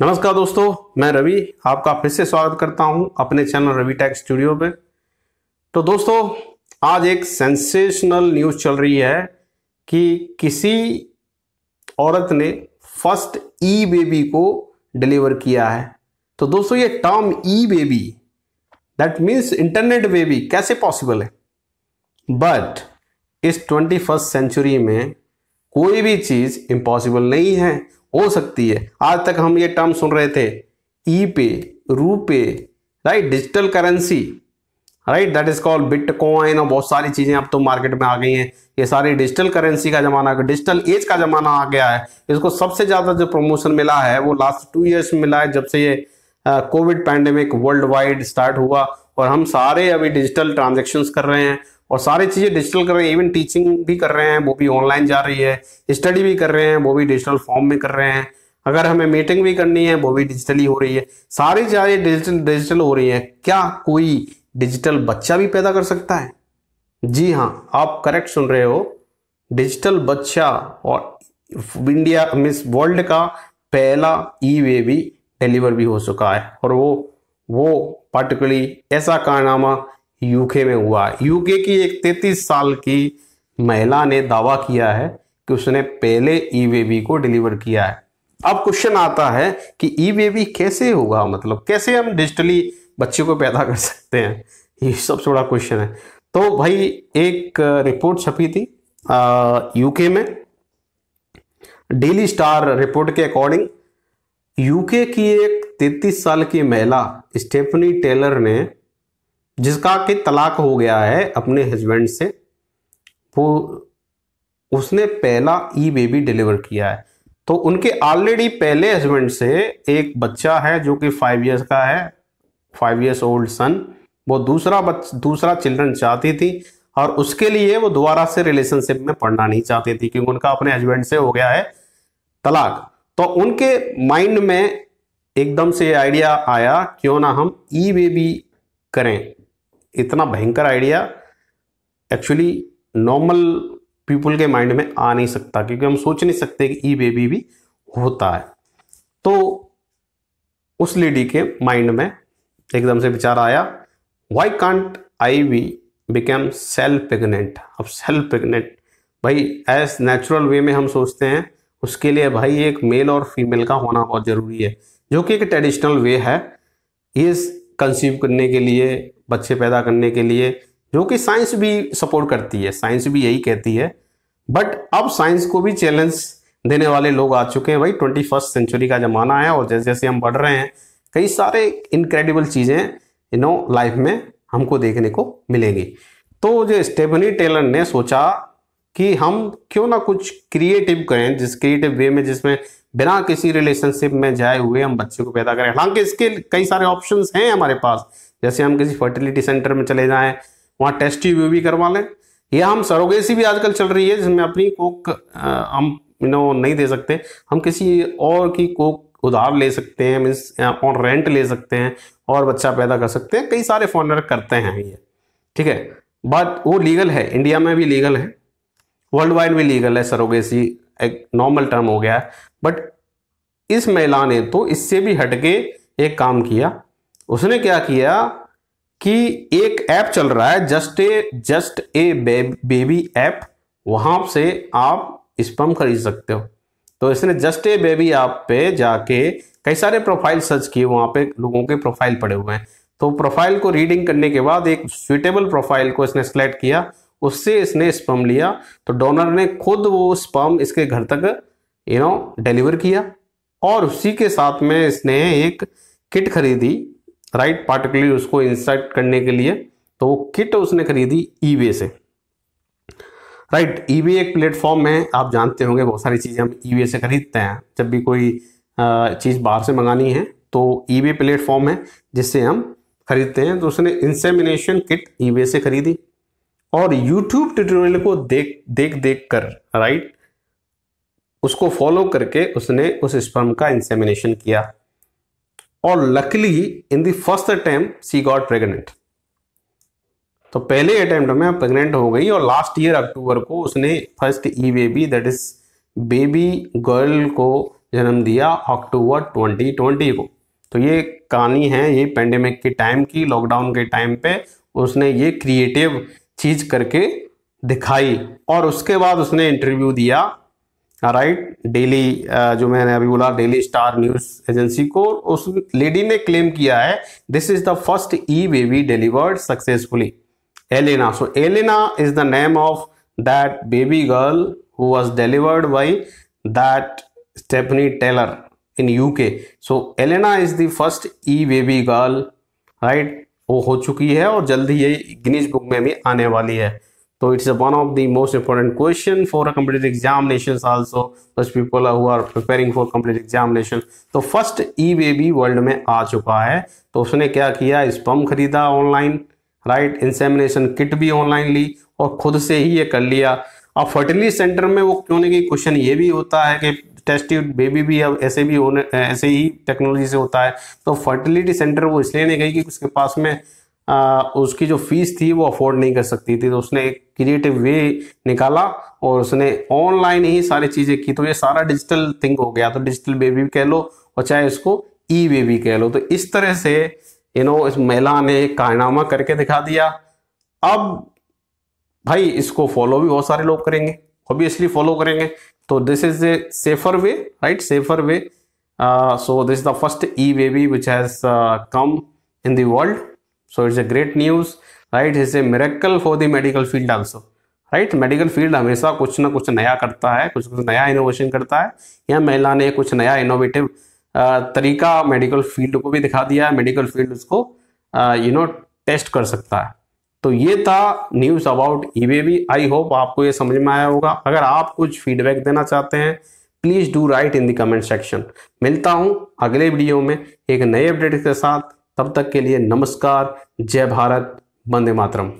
नमस्कार दोस्तों, मैं रवि, आपका फिर से स्वागत करता हूँ अपने चैनल रवि टेक स्टूडियो पे। तो दोस्तों, आज एक सेंसेशनल न्यूज़ चल रही है कि किसी औरत ने फ़र्स्ट ई बेबी को डिलीवर किया है। तो दोस्तों, ये term e baby that means internet baby कैसे पॉसिबल है? बट इस ट्वेंटी फ़र्स्ट सेंचुरी में कोई भी चीज़ इम्पॉसिबल नहीं है। हो सकती है। आज तक हम ये टर्म सुन रहे थे e pay RuPay right digital currency right that is called bitcoin और बहुत सारी चीज़ें अब तो मार्केट में आ गई हैं। ये सारी डिजिटल करेंसी का जमाना डिजिटल एज का जमाना आ गया है। इसको सबसे ज़्यादा जो प्रमोशन मिला है, वो लास्ट टू ईयर्स में मिला है, जब से ये covid pandemic world wide start हुआ और हम सारे अभी डिजिटल ट्रांजेक्शन कर रहे हैं। और सारी चीज़ें डिजिटल कर रहे हैं इवन टीचिंग भी कर रहे हैं, वो भी ऑनलाइन जा रही है स्टडी भी कर रहे हैं, वो भी डिजिटल फॉर्म में कर रहे हैं। अगर हमें मीटिंग भी करनी है, वो भी डिजिटली हो रही है। सारी चीज़ें डिजिटल डिजिटल हो रही है। क्या कोई डिजिटल बच्चा भी पैदा कर सकता है? जी हाँ आप करेक्ट सुन रहे हो। डिजिटल बच्चा और इंडिया मीन्स वर्ल्ड का पहला ई वे भी डिलीवर भी हो चुका है। और वो वो पर्टिकुलरली ऐसा कारनामा यूके में हुआ। यूके की एक तैतीस साल की महिला ने दावा किया है कि उसने पहले ई बेबी को डिलीवर किया है। अब क्वेश्चन आता है कि ई बेबी कैसे होगा? मतलब कैसे हम डिजिटली बच्चे को पैदा कर सकते हैं? ये सबसे बड़ा क्वेश्चन है। तो भाई, एक रिपोर्ट छपी थी यूके में। डेली स्टार रिपोर्ट के अकॉर्डिंग यूके की एक तैतीस साल की महिला स्टेफनी टेलर ने जिसका कि तलाक हो गया है अपने हस्बैंड से, वो उसने पहला ई बेबी डिलीवर किया है। तो उनके ऑलरेडी पहले हस्बैंड से एक बच्चा है जो कि फाइव इयर्स का है फाइव इयर्स ओल्ड सन वो दूसरा बच, दूसरा चिल्ड्रन चाहती थी और उसके लिए वो दोबारा से रिलेशनशिप में पढ़ना नहीं चाहती थी क्योंकि उनका अपने हस्बैंड से हो गया है तलाक। तो उनके माइंड में एकदम से आइडिया आया, क्यों ना हम ई बेबी करें। इतना भयंकर आइडिया एक्चुअली नॉर्मल पीपल के माइंड में आ नहीं सकता, क्योंकि हम सोच नहीं सकते कि ई बेबी भी होता है। तो उस लेडी के माइंड में एकदम से विचार आया why can't I we become self pregnant अब सेल्फ प्रेगनेंट भाई एज नेचुरल वे में हम सोचते हैं, उसके लिए भाई एक मेल और फीमेल का होना बहुत ज़रूरी है, जो कि एक ट्रेडिशनल वे है। इस कंसीव करने के लिए, बच्चे पैदा करने के लिए, जो कि साइंस भी सपोर्ट करती है साइंस भी यही कहती है। बट अब साइंस को भी चैलेंज देने वाले लोग आ चुके हैं भाई ट्वेंटी फ़र्स्ट सेंचुरी का ज़माना है और जैसे जैसे हम बढ़ रहे हैं, कई सारे इनक्रेडिबल चीज़ें यू नो लाइफ में हमको देखने को मिलेंगी। तो जो स्टेफनी टेलर ने सोचा कि हम क्यों ना कुछ क्रिएटिव करें, जिस क्रिएटिव वे में, जिसमें बिना किसी रिलेशनशिप में जाए हुए हम बच्चे को पैदा करें। हालाँकि इसके कई सारे ऑप्शन हैं हमारे पास। जैसे हम किसी फर्टिलिटी सेंटर में चले जाएँ, वहाँ टेस्ट ट्यूब भी करवा लें। या हम सरोगेसी भी आजकल चल रही है, जिसमें अपनी कोक हम यू नो नहीं दे सकते। हम किसी और की कोक उधार ले सकते हैं मीन्स ऑन रेंट ले सकते हैं, और बच्चा पैदा कर सकते हैं। कई सारे फॉरनर करते हैं ये। ठीक है? बट वो लीगल है। इंडिया में भी लीगल है। वर्ल्ड वाइड भी लीगल है सरोगेसी एक नॉर्मल टर्म हो गया है। बट इस महिला ने तो इससे भी हटके एक काम किया। उसने क्या किया कि एक ऐप चल रहा है just a just a baby app वहाँ से आप स्पम खरीद सकते हो। तो इसने जस्ट ए बेबी ऐप पे जाके कई सारे प्रोफ़ाइल सर्च किए। वहाँ पे लोगों के प्रोफ़ाइल पड़े हुए हैं। तो प्रोफ़ाइल को रीडिंग करने के बाद एक सुइटेबल प्रोफ़ाइल को इसने सेलेक्ट किया। उससे इसने स्पम लिया। तो डोनर ने खुद वो स्पम इसके घर तक यू नो डिलीवर किया। और उसी के साथ में इसने एक किट खरीदी राइट पार्टिकुलरली उसको इंसर्ट करने के लिए। तो वो किट उसने खरीदी ईवे से। राइट ईवे एक प्लेटफॉर्म है, आप जानते होंगे बहुत सारी चीज़ें हम ईवे से खरीदते हैं। जब भी कोई चीज़ बाहर से मंगानी है तो ईवे प्लेटफॉर्म है जिससे हम खरीदते हैं। तो उसने इंसेमिनेशन किट ईवे से खरीदी। और यूट्यूब ट्यूटोरियल को देख देख देख कर राइट उसको फॉलो करके उसने उस स्पर्म का इंसेमिनेशन किया। और luckily in the first attempt she got pregnant तो पहले अटेम्प्ट में प्रेग्नेंट हो गई और लास्ट ईयर अक्टूबर को उसने first e baby that is baby girl को जन्म दिया अक्टूबर 2020 को। तो ये कहानी है, ये पेंडेमिक के टाइम की लॉकडाउन के टाइम पे उसने ये क्रिएटिव चीज़ करके दिखाई और उसके बाद उसने इंटरव्यू दिया राइट डेली जो मैंने अभी बोला डेली स्टार न्यूज़ एजेंसी को उस लेडी ने क्लेम किया है this is the first e baby delivered successfully Elena so Elena is the name of that baby girl who was delivered by that Stephanie Taylor in UK so Elena is the first e baby girl right वो हो चुकी है और जल्दी ये Guinness book में भी आने वाली है। तो it's of the most important question for a competitive examinations also. Those people who are preparing for competitive examination. तो फ़र्स्ट ई बेबी वर्ल्ड में आ चुका है। तो उसने क्या किया? स्पम खरीदा ऑनलाइन राइट इंसेमिनेशन किट भी ऑनलाइन ली और खुद से ही ये कर लिया। अब फर्टिलिटी सेंटर में वो क्यों नहीं क्वेश्चन ये भी होता है कि टेस्ट बेबी भी अब ऐसे भी होने ऐसे ही टेक्नोलॉजी से होता है। तो फर्टिलिटी सेंटर वो इसलिए नहीं गई कि उसके पास में आ, उसकी जो फ़ीस थी वो अफोर्ड नहीं कर सकती थी। तो उसने एक क्रिएटिव वे निकाला और उसने ऑनलाइन ही सारी चीज़ें की। तो ये सारा डिजिटल थिंग हो गया। तो डिजिटल बेबी कह लो और चाहे इसको ई बेबी कह लो। तो इस तरह से यू नो इस महिला ने कारनामा करके दिखा दिया। अब भाई इसको फॉलो भी बहुत सारे लोग करेंगे। ऑब्वियसली फॉलो करेंगे। तो this is a safer way right safer way so this the first e baby which has come in the world so it's a great news, right? It's a miracle for the medical field also right medical field हमेशा कुछ ना कुछ नया करता है, कुछ कुछ नया इनोवेशन करता है। या महिला ने कुछ नया इनोवेटिव तरीका मेडिकल फ़ील्ड को भी दिखा दिया है। मेडिकल फ़ील्ड उसको यू नो टेस्ट कर सकता है। तो ये था news about e I hope आपको ये समझ में आया होगा। अगर आप कुछ फीडबैक देना चाहते हैं please do write in the comment section मिलता हूँ अगले वीडियो में एक नए अपडेट के साथ। तब तक के लिए नमस्कार। जय भारत। वंदे मातरम।